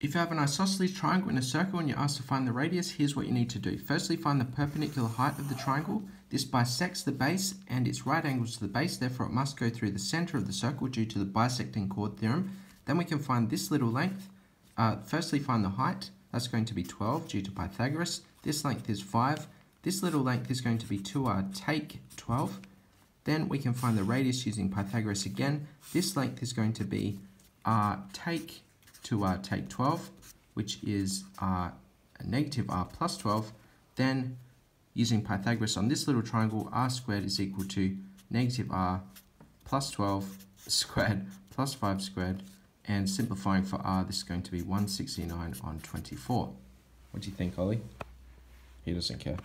If you have an isosceles triangle in a circle and you're asked to find the radius, here's what you need to do. Firstly, find the perpendicular height of the triangle. This bisects the base and it's right angles to the base, therefore it must go through the center of the circle due to the bisecting chord theorem. Then we can find this little length. Uh, firstly, find the height. That's going to be 12 due to Pythagoras. This length is 5. This little length is going to be 2r take 12. Then we can find the radius using Pythagoras again. This length is going to be r take to uh, take 12, which is uh, negative r plus 12, then using Pythagoras on this little triangle, r squared is equal to negative r plus 12 squared plus 5 squared, and simplifying for r, this is going to be 169 on 24. What do you think, Ollie? He doesn't care.